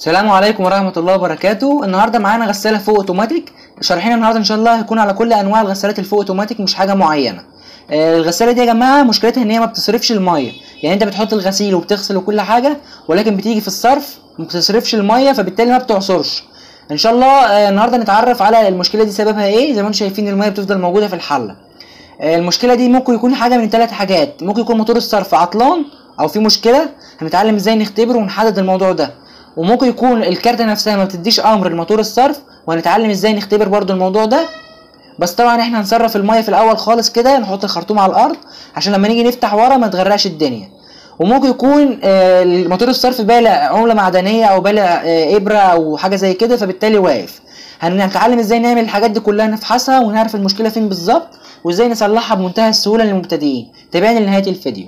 السلام عليكم ورحمة الله وبركاته. النهاردة معانا غسالة فوق أوتوماتيك. شارحين النهاردة إن شاء الله هيكون على كل أنواع الغسالات الفوق أوتوماتيك مش حاجة معينة. آه، الغسالة دي يا جماعة مشكلتها إن هي ما بتصرفش المية. يعني أنت بتحط الغسيل وبتغسل وكل حاجة ولكن بتيجي في الصرف ما بتصرفش المية فبالتالي ما بتعصرش. إن شاء الله آه، النهاردة نتعرف على المشكلة دي سببها إيه. زي ما أنتم شايفين المية بتفضل موجودة في الحلة. آه، المشكلة دي ممكن يكون حاجة من ثلاث حاجات. ممكن يكون موتور الصرف عطلان أو في مشكلة. هنتعلم إزاي نختبر ونحدد الموضوع ده. وممكن يكون الكارتة نفسها ما بتديش أمر لموتور الصرف وهنتعلم إزاي نختبر برضو الموضوع ده. بس طبعا إحنا هنصرف المية في الأول خالص كده نحط الخرطوم على الأرض عشان لما نيجي نفتح ورا ما تغرقش الدنيا. وممكن يكون آه، موتور الصرف بالع عملة معدنية أو بالع آه، إبرة أو حاجة زي كده فبالتالي واقف. هنتعلم إزاي نعمل الحاجات دي كلها نفحصها ونعرف المشكلة فين بالظبط وإزاي نصلحها بمنتهى السهولة للمبتدئين. تابعني لنهاية الفيديو.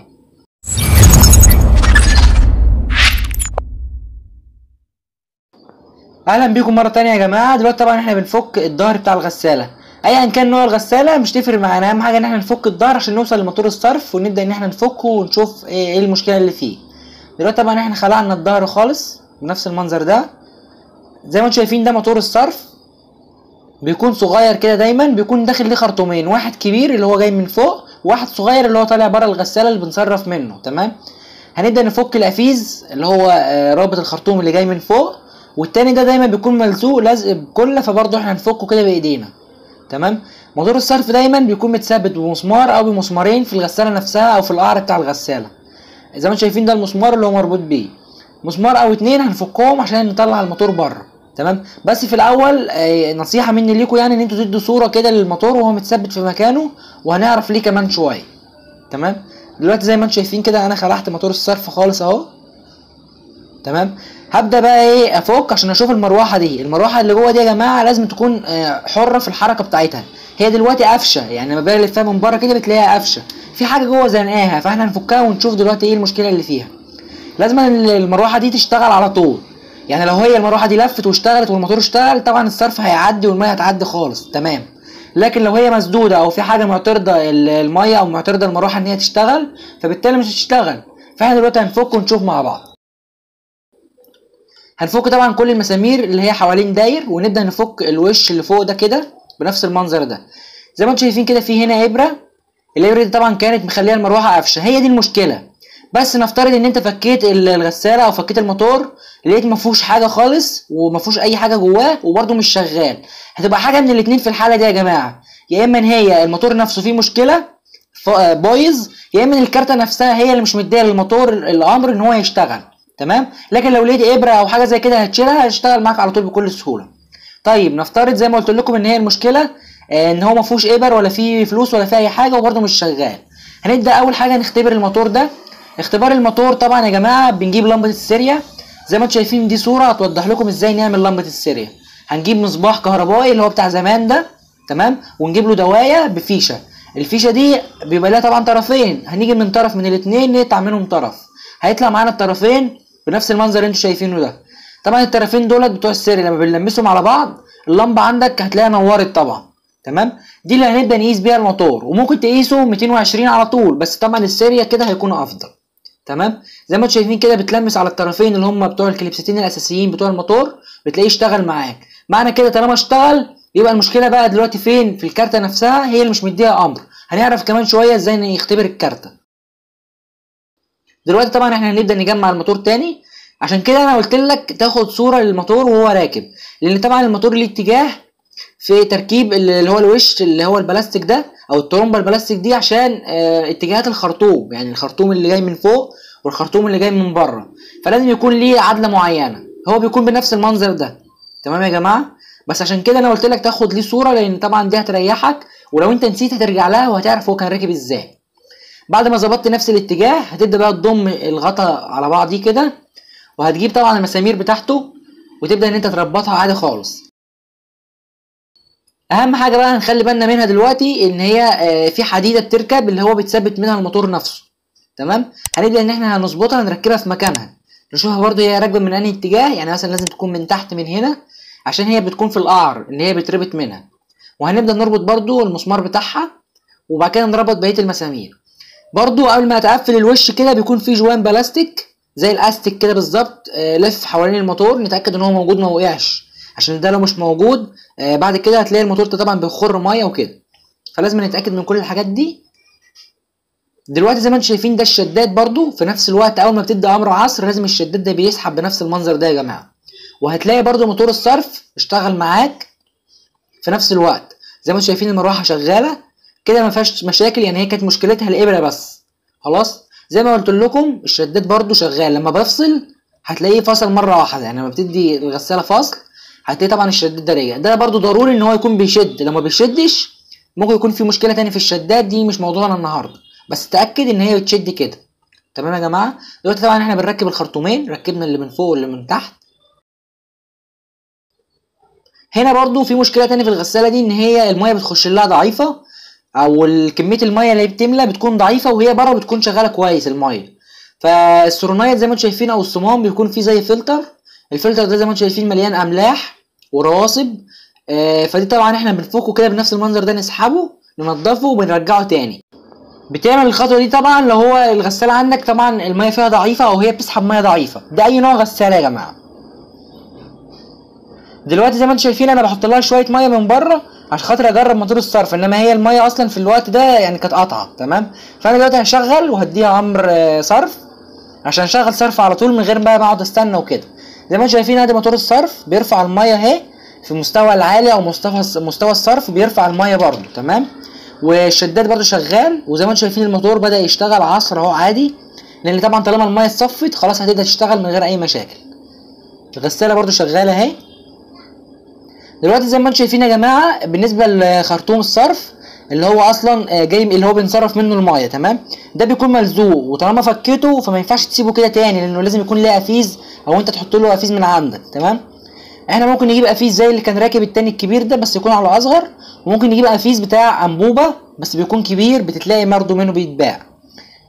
أهلا بيكم مرة تانية يا جماعة. دلوقتي طبعا إحنا بنفك الظهر بتاع الغسالة. ايا كان نوع الغسالة مش تفرق معانا. أهم حاجة إن إحنا نفك الظهر عشان نوصل لموتور الصرف ونبدأ إن إحنا نفكه ونشوف إيه إيه المشكلة اللي فيه. دلوقتي طبعا إحنا خلعنا الظهر خالص بنفس المنظر ده. زي ما أنتم شايفين ده موتور الصرف. بيكون صغير كده دايما. بيكون داخل ليه خرطومين. واحد كبير اللي هو جاي من فوق وواحد صغير اللي هو طالع بره الغسالة اللي بنصرف منه. تمام؟ هنبدأ نفك القفيز اللي هو آه، رابط الخرطوم اللي جاي من فوق. والتاني ده دايما بيكون ملزوق لزق بكله فبرضه إحنا هنفكه كده بإيدينا. تمام؟ موتور الصرف دايما بيكون متثبت بمسمار أو بمسمارين في الغسالة نفسها أو في القعر بتاع الغسالة. زي ما أنتم شايفين ده المسمار اللي هو مربوط بيه. مسمار أو اتنين هنفكهم عشان نطلع الموتور بره. تمام؟ بس في الأول آه، نصيحة مني ليكم يعني إن أنتوا تدوا صورة كده للموتور وهو متثبت في مكانه وهنعرف ليه كمان شوية. تمام؟ دلوقتي زي ما أنتم شايفين كده أنا خلعت موتور الصرف خالص أهو. تمام؟ هبدأ بقى إيه؟ أفك عشان أشوف المروحة دي. المروحة اللي جوه دي يا جماعة لازم تكون آه، حرة في الحركة بتاعتها. هي دلوقتي قافشه يعني لما باجي الفها من بره كده بتلاقيها قافشه في حاجة جوه زنقاها فإحنا هنفكها ونشوف دلوقتي إيه المشكلة اللي فيها. لازم المروحة دي تشتغل على طول. يعني لو هي المروحة دي لفت واشتغلت والموتور اشتغل طبعا الصرف هيعدي والمية هتعدي خالص. تمام. لكن لو هي مسدودة أو في حاجة معترضة ال- المية أو معترضة المروحة إن هي تشتغل فبالتالي مش هتشتغل. فإحنا دلوقتي هنفك ونشوف مع بعض. هنفك طبعا كل المسامير اللي هي حوالين داير ونبدأ نفك الوش اللي فوق ده كده بنفس المنظر ده. زي ما أنتم شايفين كده في هنا إبرة. الإبرة دي طبعا كانت مخلية المروحة قافشه هي دي المشكلة. بس نفترض إن أنت فكيت ال- الغسالة أو فكيت الموتور لقيت ما فيهوش حاجة خالص وما فيهوش أي حاجة جواه وبرده مش شغال. هتبقى حاجة من الاتنين في الحالة دي يا جماعة. يا إما إن هي الموتور نفسه فيه مشكلة بايظ يا إما الكارتة نفسها هي اللي مش مدية للموتور الأمر إن هو يشتغل. تمام؟ لكن لو لقيت إبرة أو حاجة زي كده هتشيلها هتشتغل معاك على طول بكل سهولة. طيب نفترض زي ما قلت لكم إن هي المشكلة آه، إن هو ما فيهوش إبر ولا فيه فلوس ولا فيه أي حاجة وبرده مش شغال. هنبدأ أول حاجة نختبر الموتور ده. اختبار الموتور طبعا يا جماعة بنجيب لمبة السيريا. زي ما أنتم شايفين دي صورة هتوضح لكم إزاي نعمل لمبة السيريا. هنجيب مصباح كهربائي اللي هو بتاع زمان ده تمام؟ ونجيب له دواية بفيشة. الفيشة دي بيبقى لها طبعا طرفين. هنيجي من طرف من الاثنين نقطع منهم طرف. هيطلع معانا الطرفين بنفس المنظر اللي أنتم شايفينه ده. طبعا الطرفين دولت بتوع السيريا لما بنلمسهم على بعض اللمبة عندك هتلاقيها نورت طبعا. تمام؟ دي اللي هنبدأ نقيس بيها الموتور. وممكن تقيسه 220 على طول بس طبعا السيريا كده هيكون أفضل. تمام؟ زي ما أنتم شايفين كده بتلمس على الطرفين اللي هم بتوع الكليبستين الأساسيين بتوع الموتور بتلاقيه اشتغل معاك. معنى كده طالما اشتغل يبقى المشكلة بقى دلوقتي فين؟ في الكارتة نفسها هي اللي مش مديها أمر. هنعرف كمان شوية إزاي نختبر الكارتة. دلوقتي طبعا إحنا هنبدأ نجمع الموتور تاني. عشان كده أنا قلت لك تاخد صورة للموتور وهو راكب. لأن طبعا الموتور ليه اتجاه في تركيب اللي هو الوش اللي هو البلاستيك ده أو الترومبة البلاستيك دي عشان آه اتجاهات الخرطوم. يعني الخرطوم اللي جاي من فوق والخرطوم اللي جاي من بره. فلازم يكون ليه عدلة معينة. هو بيكون بنفس المنظر ده. تمام يا جماعة؟ بس عشان كده أنا قلت لك تاخد ليه صورة لأن طبعا دي هتريحك ولو أنت نسيت هترجع لها وهتعرف هو كان راكب إزاي. بعد ما ظبطت نفس الاتجاه هتبدأ بقى تضم الغطا على بعضيه كده وهتجيب طبعا المسامير بتاعته وتبدأ إن أنت تربطها عادي خالص. أهم حاجة بقى هنخلي بالنا منها دلوقتي إن هي آه، في حديدة بتركب اللي هو بتثبت منها الموتور نفسه. تمام؟ هنبدأ إن إحنا هنظبطها نركبها في مكانها. نشوفها برضو هي راكبة من أنهي اتجاه يعني مثلا لازم تكون من تحت من هنا عشان هي بتكون في القعر اللي هي بتربط منها. وهنبدأ نربط برضو المسمار بتاعها وبعد كده نربط بقية المسامير. برضو قبل ما تقفل الوش كده بيكون في جوان بلاستيك زي الأستيك كده بالظبط آه، لف حوالين الموتور نتأكد إن هو موجود ما وقعش. عشان ده لو مش موجود آه، بعد كده هتلاقي الموتور ده طبعا بيخر مية وكده. فلازم نتأكد من كل الحاجات دي. دلوقتي زي ما أنتم شايفين ده الشداد برضو في نفس الوقت أول ما بتدي أمر عصر لازم الشداد ده بيسحب بنفس المنظر ده يا جماعة. وهتلاقي برضو موتور الصرف اشتغل معاك في نفس الوقت. زي ما أنتم شايفين المروحة شغالة كده ما فيهاش مشاكل يعني هي كانت مشكلتها الإبرة بس. خلاص؟ زي ما قلت لكم الشداد برضو شغال. لما بفصل هتلاقيه فصل مرة واحدة. يعني لما بتدي الغسالة فصل هتلاقي طبعا الشداد ده رجع. ده برضو ضروري إن هو يكون بيشد. لو ما بيشدش ممكن يكون في مشكلة تاني في الشداد. دي مش موضوعنا النهارده. بس تأكد إن هي بتشد كده. تمام يا جماعة؟ دلوقتي طبعا إحنا بنركب الخرطومين. ركبنا اللي من فوق واللي من تحت. هنا برضو في مشكلة تاني في الغسالة دي إن هي المية بتخش لها ضعيفة. أو كمية المية اللي بتملى بتكون ضعيفة وهي بره بتكون شغالة كويس المية. فال solenoid زي ما أنتم شايفين أو الصمام بيكون فيه زي فلتر. الفلتر ده زي ما أنتم شايفين مليان أملاح ورواسب. آه فدي طبعا إحنا بنفكه كده بنفس المنظر ده نسحبه ننضفه وبنرجعه تاني. بتعمل الخطوة دي طبعا لو هو الغسالة عندك طبعا المية فيها ضعيفة أو هي بتسحب مية ضعيفة. ده أي نوع غسالة يا جماعة. دلوقتي زي ما أنتم شايفين أنا بحط لها شوية مية من بره عشان خاطر اجرب موتور الصرف انما هي المية أصلا في الوقت ده يعني كانت قاطعة تمام؟ فأنا دلوقتي هشغل وهديها أمر آه، صرف عشان اشغل صرف على طول من غير بقى ما اقعد استنى وكده. زي ما أنتم شايفين ادي موتور الصرف بيرفع المية اهي في المستوى العالي أو مستوى مستوى الصرف بيرفع المية برضو تمام؟ والشداد برضو شغال وزي ما أنتم شايفين الموتور بدأ يشتغل عصر اهو عادي لأن طبعا طالما المية اتصفت خلاص هتبدأ تشتغل من غير أي مشاكل. الغسالة برضو شغالة اهي. دلوقتي زي ما أنتم شايفين يا جماعة بالنسبة لخرطوم الصرف اللي هو أصلا آه، جاي اللي هو بنصرف منه المايه تمام؟ ده بيكون ملزوق وطالما فكيته فما ينفعش تسيبه كده تاني لأنه لازم يكون ليه قفيز أو أنت تحط له قفيز من عندك تمام؟ إحنا ممكن نجيب قفيز زي اللي كان راكب التاني الكبير ده بس يكون على أصغر وممكن نجيب قفيز بتاع أنبوبة بس بيكون كبير بتتلاقي برضه منه بيتباع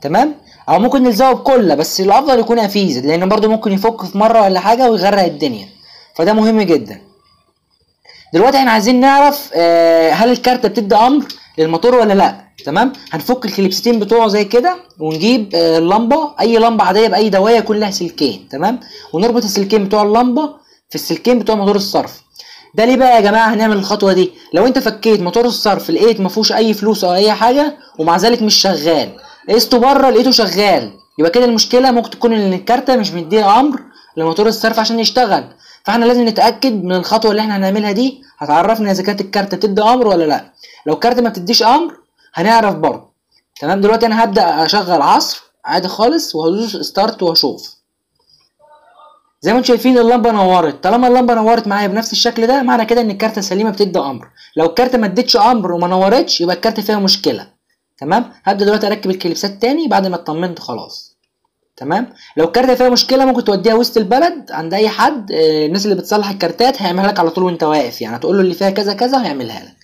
تمام؟ أو ممكن نلزقه بكله بس الأفضل يكون قفيز لأن برضه ممكن يفك في مرة ولا حاجة ويغرق الدنيا فده مهم جدا. دلوقتي إحنا عايزين نعرف آه، هل الكارته بتدي أمر للموتور ولا لا؟ تمام؟ هنفك الكليبستين بتوعه زي كده ونجيب آه، اللمبة أي لمبة عادية بأي دواية يكون لها سلكين تمام؟ ونربط السلكين بتوع اللمبة في السلكين بتوع موتور الصرف. ده ليه بقى يا جماعة هنعمل الخطوة دي؟ لو انت فكيت موتور الصرف لقيت ما فيهوش أي فلوس أو أي حاجة ومع ذلك مش شغال. قسته بره لقيته شغال. يبقى كده المشكلة ممكن تكون إن الكارتة مش مديه أمر لموتور الصرف عشان يشتغل. فاحنا لازم نتأكد من الخطوة اللي إحنا هنعملها دي. هتعرفنا إذا كانت الكارته بتدي أمر ولا لأ. لو الكارته ما بتديش أمر هنعرف برضه. تمام؟ دلوقتي أنا هبدأ أشغل عصر عادي خالص وهدوس start واشوف زي ما أنتم شايفين اللمبة نورت. طالما اللمبة نورت معايا بنفس الشكل ده معنى كده إن الكارته سليمه بتدي أمر. لو الكارته ما ادتش أمر وما نورتش يبقى الكارته فيها مشكلة. تمام؟ هبدأ دلوقتي أركب الكليبسات تاني بعد ما اطمنت خلاص. تمام؟ لو الكارته فيها مشكلة ممكن توديها وسط البلد عند أي حد آه، الناس اللي بتصلح الكارتات هيعملها لك على طول وأنت واقف يعني. هتقول له اللي فيها كذا كذا هيعملها لك.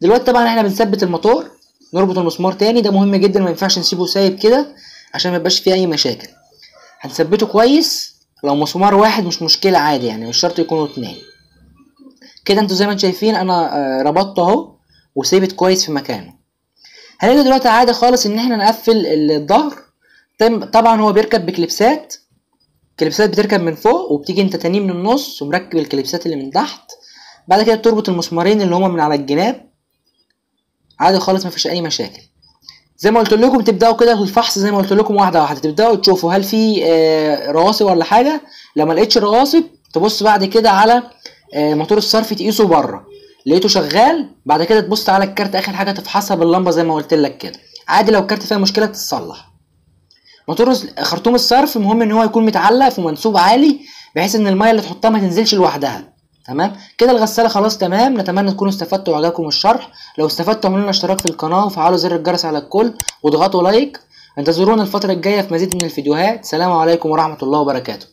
دلوقتي طبعا إحنا بنثبت الموتور نربط المسمار تاني. ده مهم جدا ما ينفعش نسيبه سايب كده عشان ما يبقاش فيه أي مشاكل. هنثبته كويس لو مسمار واحد مش مشكلة عادي يعني مش شرط يكونوا اتنين. كده أنتوا زي ما أنتوا شايفين أنا آه، ربطته أهو وثابت كويس في مكانه. هنبدا دلوقتي عادي خالص إن إحنا نقفل الظهر طبعا هو بيركب بكليبسات كليبسات بتركب من فوق وبتيجي انت تاني من النص ومركب الكليبسات اللي من تحت. بعد كده بتربط المسمارين اللي هما من على الجناب. عادي خالص مفيش أي مشاكل. زي ما قلت لكم تبدأوا كده الفحص زي ما قلت لكم واحدة واحدة. تبدأوا تشوفوا هل في آه، رواسب ولا حاجة. لو ما لقيتش رواسب تبص بعد كده على آه، موتور الصرف تقيسه بره. لقيته شغال بعد كده تبص على الكارت آخر حاجة تفحصها باللمبة زي ما قلت لك كده. عادي لو الكارت فيها مشكلة تتصلح. موتور خرطوم الصرف مهم إن هو يكون متعلق في منسوب عالي بحيث إن المية اللي تحطها ما تنزلش لوحدها. تمام؟ كده الغسالة خلاص تمام. نتمنى تكونوا استفدتوا وعجبكم الشرح. لو استفدتوا اعملوا لنا اشتراك في القناة وفعلوا زر الجرس على الكل واضغطوا لايك. انتظرونا الفترة الجاية في مزيد من الفيديوهات. سلام عليكم ورحمة الله وبركاته.